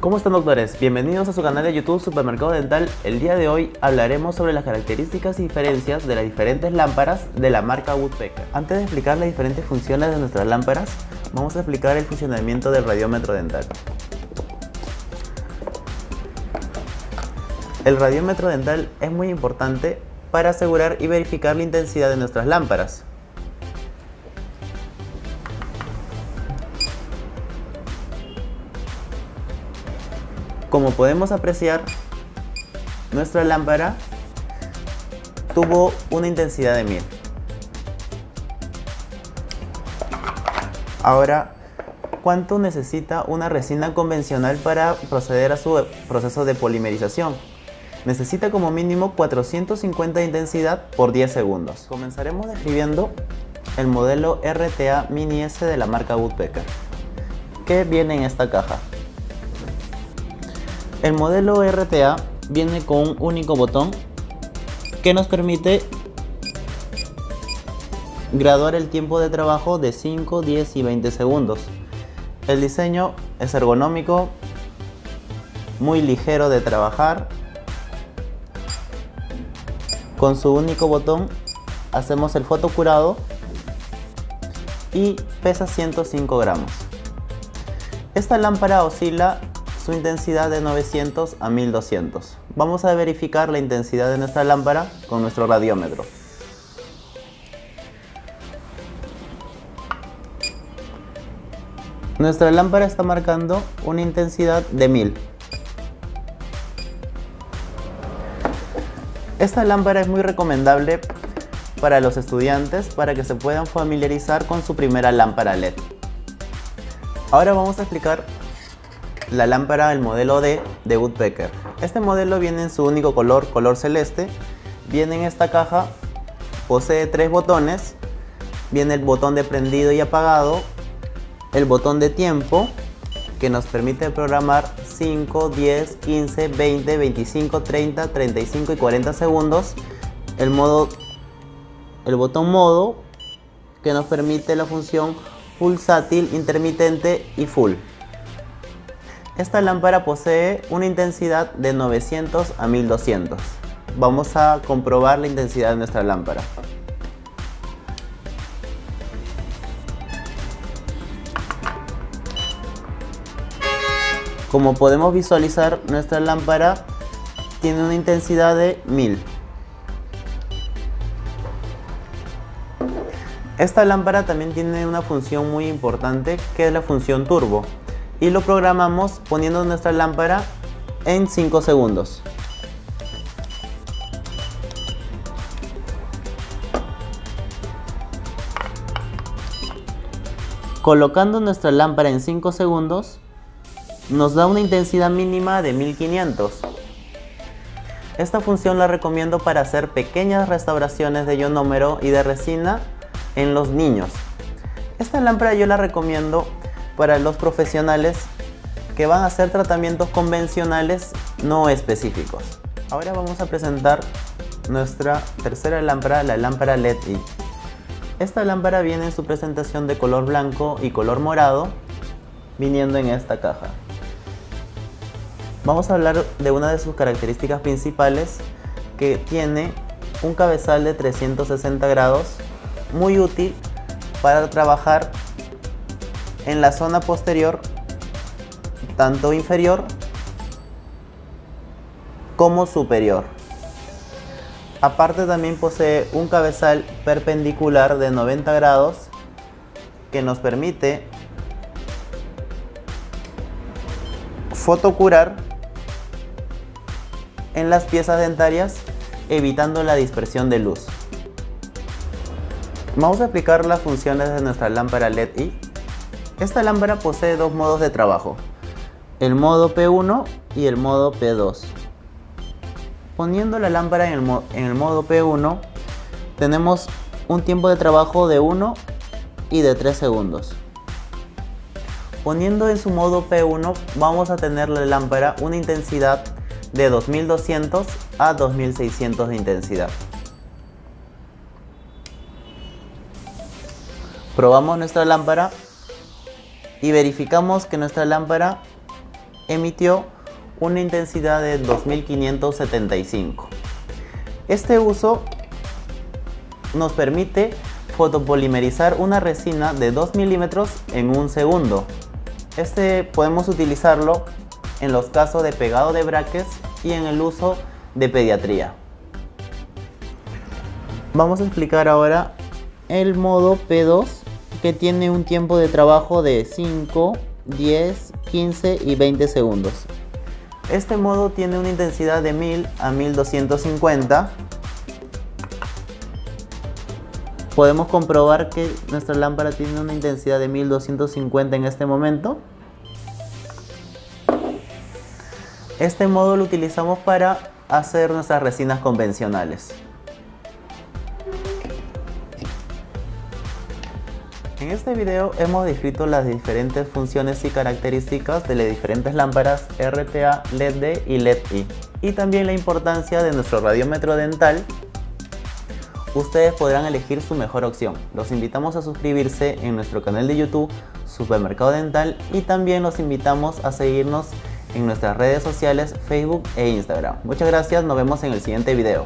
¿Cómo están doctores? Bienvenidos a su canal de YouTube Supermercado Dental. El día de hoy hablaremos sobre las características y diferencias de las diferentes lámparas de la marca Woodpecker. Antes de explicar las diferentes funciones de nuestras lámparas, vamos a explicar el funcionamiento del radiómetro dental. El radiómetro dental es muy importante para asegurar y verificar la intensidad de nuestras lámparas. Como podemos apreciar, nuestra lámpara tuvo una intensidad de 1000. Ahora, ¿cuánto necesita una resina convencional para proceder a su proceso de polimerización? Necesita como mínimo 450 de intensidad por 10 segundos. Comenzaremos describiendo el modelo RTA Mini S de la marca Woodpecker, que viene en esta caja. El modelo RTA viene con un único botón que nos permite graduar el tiempo de trabajo de 5, 10 y 20 segundos. El diseño es ergonómico, muy ligero de trabajar. Con su único botón hacemos el fotocurado y pesa 105 gramos. Esta lámpara oscila su intensidad de 900 a 1200. Vamos a verificar la intensidad de nuestra lámpara con nuestro radiómetro. Nuestra lámpara está marcando una intensidad de 1000. Esta lámpara es muy recomendable para los estudiantes para que se puedan familiarizar con su primera lámpara LED. Ahora vamos a explicar la lámpara del modelo D de Woodpecker. Este modelo viene en su único color, color celeste. Viene en esta caja, posee tres botones. Viene el botón de prendido y apagado, el botón de tiempo que nos permite programar 5, 10, 15, 20, 25, 30, 35 y 40 segundos. El modo el botón modo que nos permite la función pulsátil, intermitente y full. Esta lámpara posee una intensidad de 900 a 1200. Vamos a comprobar la intensidad de nuestra lámpara. Como podemos visualizar, nuestra lámpara tiene una intensidad de 1000. Esta lámpara también tiene una función muy importante que es la función turbo y lo programamos poniendo nuestra lámpara en 5 segundos. Colocando nuestra lámpara en 5 segundos nos da una intensidad mínima de 1500. Esta función la recomiendo para hacer pequeñas restauraciones de ionómero y de resina en los niños. Esta lámpara yo la recomiendo para los profesionales que van a hacer tratamientos convencionales no específicos. Ahora vamos a presentar nuestra tercera lámpara, la lámpara LED E. Esta lámpara viene en su presentación de color blanco y color morado, viniendo en esta caja. Vamos a hablar de una de sus características principales que tiene un cabezal de 360 grados, muy útil para trabajar en la zona posterior, tanto inferior como superior. Aparte también posee un cabezal perpendicular de 90 grados que nos permite fotocurar en las piezas dentarias evitando la dispersión de luz. Vamos a explicar las funciones de nuestra lámpara LED I esta lámpara posee dos modos de trabajo, el modo P1 y el modo P2. Poniendo la lámpara en el, modo P1 tenemos un tiempo de trabajo de 1 y de 3 segundos. Poniendo en su modo P1 vamos a tener la lámpara una intensidad de 2200 a 2600 de intensidad. Probamos nuestra lámpara y verificamos que nuestra lámpara emitió una intensidad de 2575. Este uso nos permite fotopolimerizar una resina de 2 milímetros en un segundo. Este podemos utilizarlo en los casos de pegado de braques y en el uso de pediatría. Vamos a explicar ahora el modo P2 que tiene un tiempo de trabajo de 5, 10, 15 y 20 segundos. Este modo tiene una intensidad de 1000 a 1250. Podemos comprobar que nuestra lámpara tiene una intensidad de 1250 en este momento. Este modo lo utilizamos para hacer nuestras resinas convencionales. En este video hemos descrito las diferentes funciones y características de las diferentes lámparas RTA, LED-D y LED-I y también la importancia de nuestro radiómetro dental. Ustedes podrán elegir su mejor opción. Los invitamos a suscribirse en nuestro canal de YouTube Supermercado Dental y también los invitamos a seguirnos en nuestras redes sociales Facebook e Instagram. Muchas gracias, nos vemos en el siguiente video.